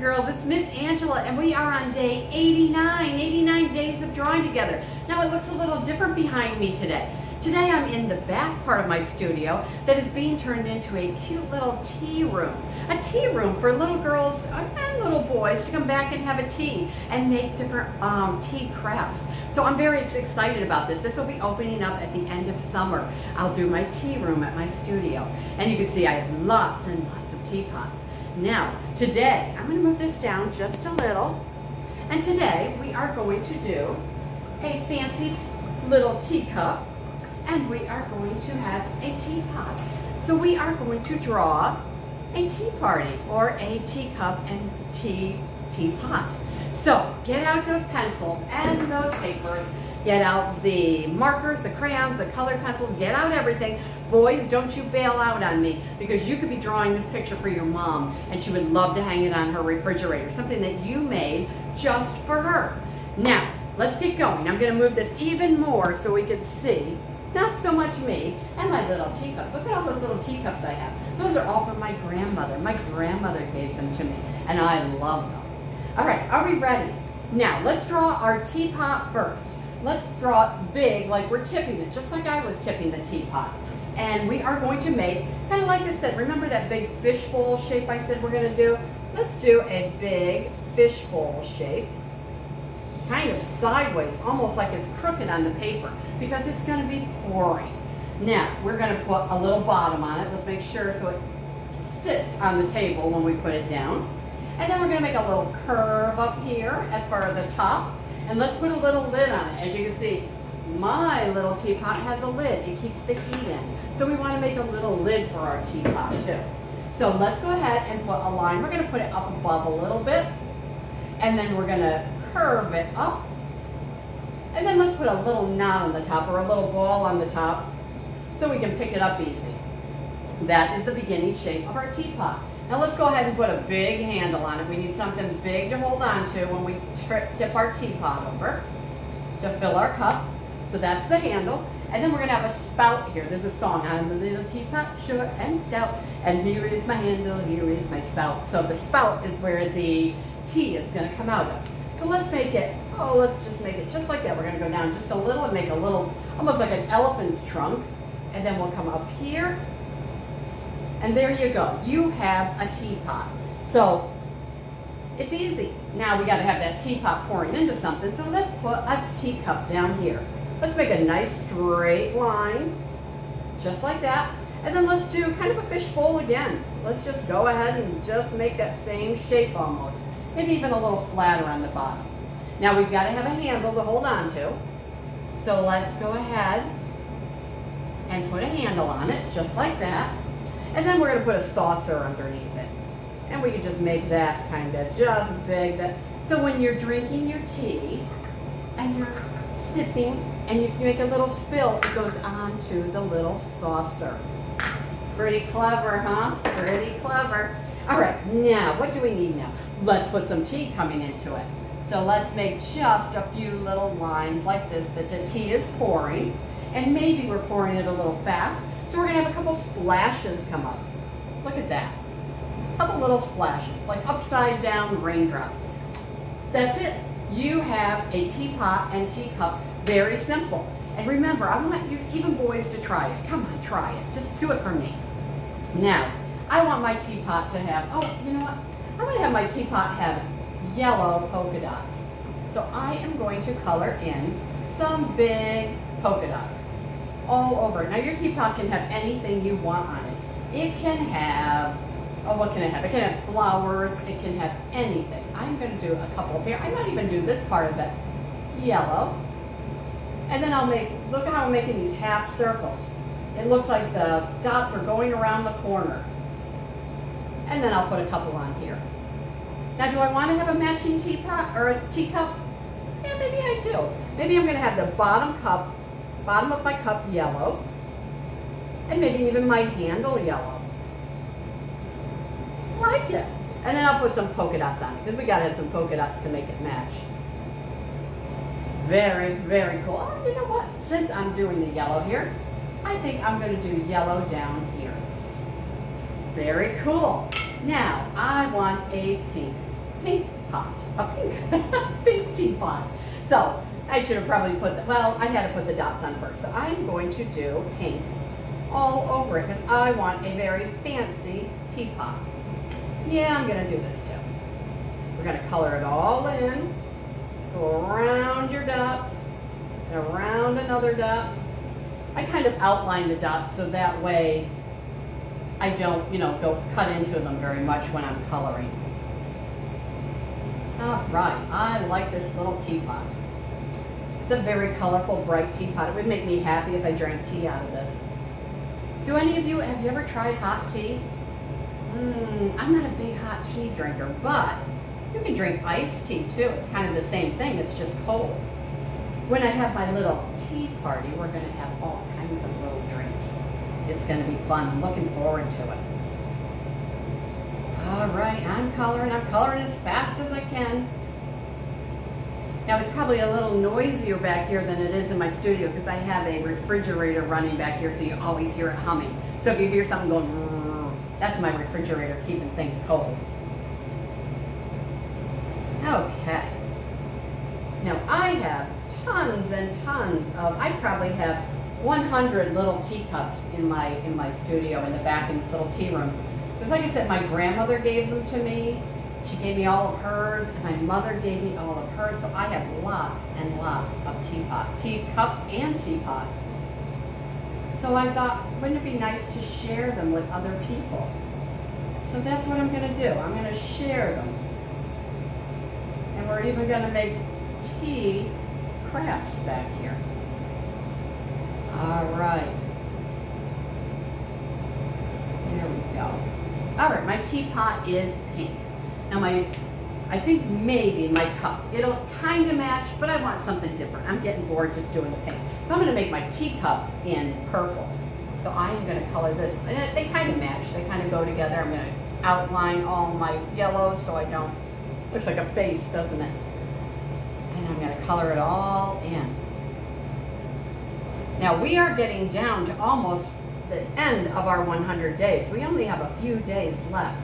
girls, it's Miss Angela and we are on day 89, 89 days of drawing together. Now it looks a little different behind me today. Today I'm in the back part of my studio that is being turned into a cute little tea room. A tea room for little girls and little boys to come back and have a tea and make different um, tea crafts. So I'm very excited about this. This will be opening up at the end of summer. I'll do my tea room at my studio. And you can see I have lots and lots of teapots. Now, today, I'm going to move this down just a little. And today, we are going to do a fancy little teacup. And we are going to have a teapot. So we are going to draw a tea party or a teacup and tea teapot. So get out those pencils and those papers. Get out the markers, the crayons, the color pencils, get out everything. Boys, don't you bail out on me because you could be drawing this picture for your mom and she would love to hang it on her refrigerator, something that you made just for her. Now, let's get going. I'm going to move this even more so we can see not so much me and my little teacups. Look at all those little teacups I have. Those are all from my grandmother. My grandmother gave them to me and I love them. All right, are we ready? Now, let's draw our teapot first. Let's draw it big like we're tipping it, just like I was tipping the teapot and we are going to make, kind of like I said, remember that big fishbowl shape I said we're going to do? Let's do a big fishbowl shape, kind of sideways, almost like it's crooked on the paper, because it's going to be pouring. Now, we're going to put a little bottom on it. Let's make sure so it sits on the table when we put it down. And then we're going to make a little curve up here at for the top. And let's put a little lid on it. As you can see, my little teapot has a lid. It keeps the heat in. So we want to make a little lid for our teapot too. So let's go ahead and put a line. We're going to put it up above a little bit. And then we're going to curve it up. And then let's put a little knot on the top or a little ball on the top so we can pick it up easy. That is the beginning shape of our teapot. Now let's go ahead and put a big handle on it. We need something big to hold on to when we tip our teapot over to fill our cup. So that's the handle. And then we're gonna have a spout here. There's a song, I'm a little teapot, short and stout, and here is my handle, here is my spout. So the spout is where the tea is gonna come out of. So let's make it, oh, let's just make it just like that. We're gonna go down just a little and make a little, almost like an elephant's trunk. And then we'll come up here, and there you go. You have a teapot. So it's easy. Now we gotta have that teapot pouring into something, so let's put a teacup down here. Let's make a nice straight line, just like that. And then let's do kind of a fishbowl again. Let's just go ahead and just make that same shape almost. Maybe even a little flatter on the bottom. Now we've got to have a handle to hold on to. So let's go ahead and put a handle on it, just like that. And then we're going to put a saucer underneath it. And we can just make that kind of just big. That So when you're drinking your tea and you're sipping and you make a little spill, it goes onto the little saucer. Pretty clever, huh? Pretty clever. All right, now, what do we need now? Let's put some tea coming into it. So let's make just a few little lines like this that the tea is pouring. And maybe we're pouring it a little fast. So we're gonna have a couple splashes come up. Look at that. A couple little splashes, like upside down raindrops. That's it. You have a teapot and teacup very simple. And remember, I want you, even boys, to try it. Come on, try it. Just do it for me. Now, I want my teapot to have, oh, you know what? I'm to have my teapot have yellow polka dots. So I am going to color in some big polka dots all over. Now your teapot can have anything you want on it. It can have, oh, what can it have? It can have flowers. It can have anything. I'm going to do a couple here. I might even do this part of it yellow. And then I'll make, look at how I'm making these half circles. It looks like the dots are going around the corner. And then I'll put a couple on here. Now, do I want to have a matching teapot or a teacup? Yeah, maybe I do. Maybe I'm going to have the bottom cup, bottom of my cup yellow, and maybe even my handle yellow. Like it. And then I'll put some polka dots on it, because we got to have some polka dots to make it match. Very, very cool. Oh, you know what? Since I'm doing the yellow here, I think I'm to do yellow down here. Very cool. Now, I want a pink. pink pot, a pink, pink teapot. So I should have probably put, the, well, I had to put the dots on first. So I'm going to do pink all over it because I want a very fancy teapot. Yeah, I'm going to do this too. We're going to color it all in, go around your dots, and around another dot. I kind of outline the dots so that way I don't, you know, go cut into them very much when I'm coloring. All right, I like this little teapot. It's a very colorful, bright teapot. It would make me happy if I drank tea out of this. Do any of you, have you ever tried hot tea? Mm, I'm not a big hot tea drinker, but you can drink iced tea too. It's kind of the same thing, it's just cold. When I have my little tea party, we're going to have all kinds of little drinks. It's going to be fun. I'm looking forward to it. All right, I'm coloring. I'm coloring as fast as I can. Now it's probably a little noisier back here than it is in my studio because I have a refrigerator running back here so you always hear it humming. So if you hear something going, that's my refrigerator keeping things cold. Okay. Now I have tons and tons of, I probably have 100 little teacups in my in my studio in the back in this little tea room. Because like I said, my grandmother gave them to me. She gave me all of hers, and my mother gave me all of hers. So I have lots and lots of teapots, teacups and teapots. So I thought, wouldn't it be nice to share them with other people? So that's what I'm going to do. I'm going to share them. And we're even going to make tea crafts back here. All right. There we go. All right, my teapot is pink. Now my, I think maybe my cup, it'll kind of match, but I want something different. I'm getting bored just doing the pink. So I'm gonna make my teacup in purple. So I am gonna color this, and they kind of match, they kind of go together. I'm gonna outline all my yellows so I don't, looks like a face, doesn't it? And I'm gonna color it all in. Now we are getting down to almost the end of our 100 days. We only have a few days left.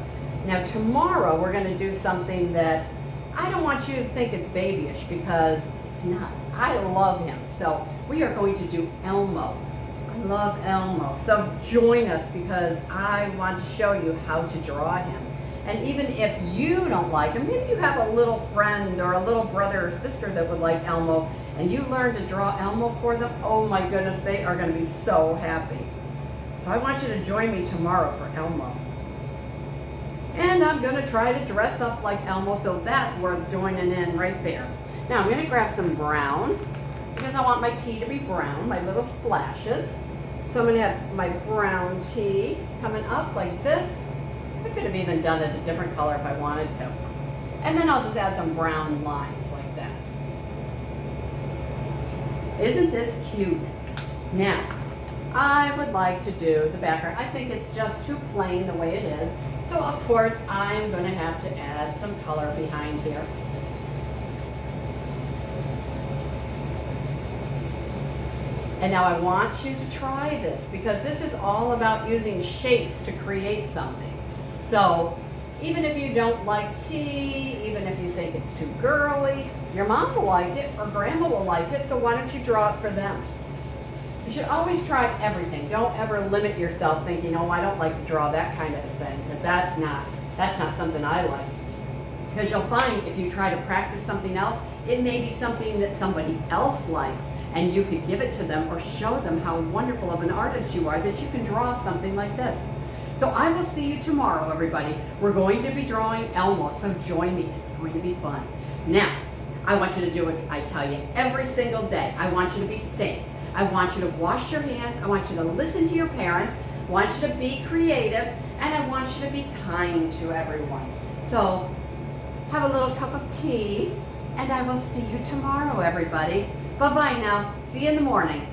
Now tomorrow we're going to do something that I don't want you to think it's babyish because it's not. I love him. So we are going to do Elmo. I love Elmo. So join us because I want to show you how to draw him. And even if you don't like him, maybe you have a little friend or a little brother or sister that would like Elmo, and you learn to draw Elmo for them, oh my goodness, they are going to be so happy. So I want you to join me tomorrow for Elmo. And I'm to try to dress up like Elmo, so that's worth joining in right there. Now I'm to grab some brown, because I want my tea to be brown, my little splashes. So I'm to have my brown tea coming up like this. I could have even done it a different color if I wanted to. And then I'll just add some brown lines like that. Isn't this cute? Now, I would like to do the background. I think it's just too plain the way it is. So of course, I'm going to have to add some color behind here. And now I want you to try this because this is all about using shapes to create something. So even if you don't like tea, even if you think it's too girly, your mom will like it or grandma will like it, so why don't you draw it for them? You should always try everything. Don't ever limit yourself thinking, oh, I don't like to draw that kind of thing, because that's not, that's not something I like. Because you'll find if you try to practice something else, it may be something that somebody else likes, and you could give it to them or show them how wonderful of an artist you are that you can draw something like this. So I will see you tomorrow, everybody. We're going to be drawing Elmo, so join me. It's going to be fun. Now, I want you to do what I tell you, every single day. I want you to be safe. I want you to wash your hands. I want you to listen to your parents. I want you to be creative. And I want you to be kind to everyone. So have a little cup of tea. And I will see you tomorrow, everybody. Bye-bye now. See you in the morning.